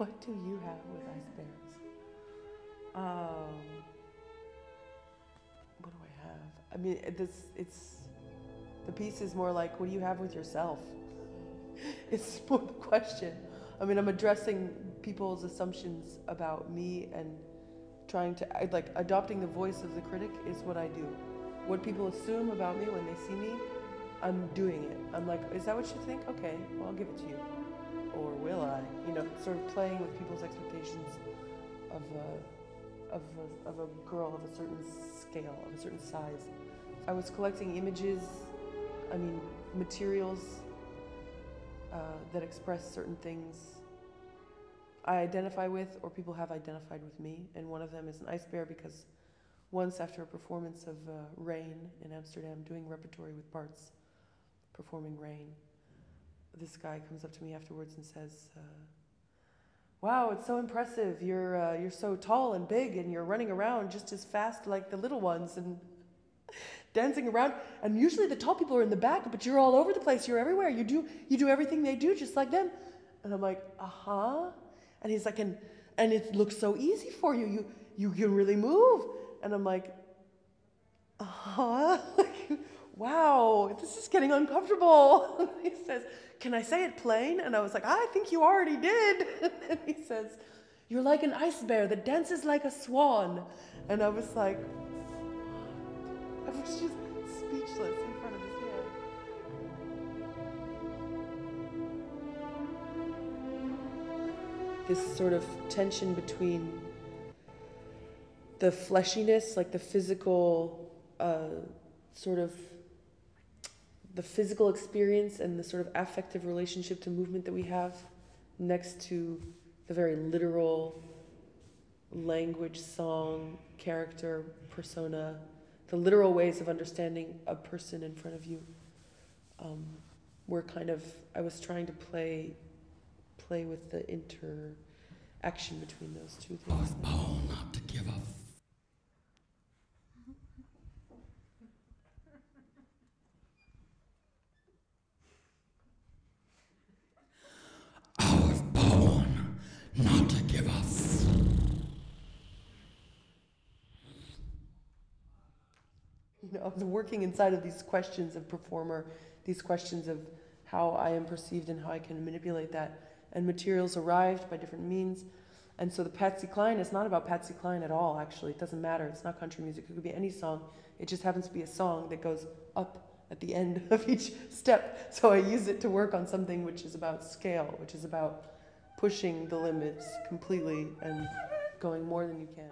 what do you have with ice bears? Um, what do I have? I mean, this it's the piece is more like, what do you have with yourself? It's more the question. I mean, I'm addressing people's assumptions about me and trying to like adopting the voice of the critic is what I do. What people assume about me when they see me, I'm doing it. I'm like, is that what you think? Okay, well, I'll give it to you. Or will I? You know, sort of playing with people's expectations of a, of a, of a girl of a certain scale, of a certain size. I was collecting images, I mean, materials uh, that express certain things I identify with or people have identified with me. And one of them is an ice bear because once after a performance of uh, Rain in Amsterdam, doing repertory with P.A.R.T.S., performing Rain, this guy comes up to me afterwards and says, uh, "Wow, it's so impressive. You're uh, you're so tall and big, and you're running around just as fast like the little ones and dancing around. And usually the tall people are in the back, but you're all over the place. You're everywhere. You do you do everything they do, just like them." And I'm like, "Uh huh." And he's like, "And and it looks so easy for you. You you can really move." And I'm like, "Uh huh." Wow, this is getting uncomfortable. he says, Can I say it plain? And I was like, I think you already did. and he says, You're like an ice bear that dances like a swan. And I was like, I was just speechless in front of his head. This sort of tension between the fleshiness, like the physical, uh, sort of the physical experience and the sort of affective relationship to movement that we have next to the very literal language, song, character, persona, the literal ways of understanding a person in front of you. Um, were kind of I was trying to play play with the interaction between those two things. I was born not to give a I was born not to give a f- You know, I was working inside of these questions of performer, these questions of how I am perceived and how I can manipulate that. And materials arrived by different means. And so the Patsy Cline is not about Patsy Cline at all, actually. It doesn't matter. It's not country music. It could be any song. It just happens to be a song that goes up at the end of each step. So I use it to work on something which is about scale, which is about pushing the limits completely and going more than you can.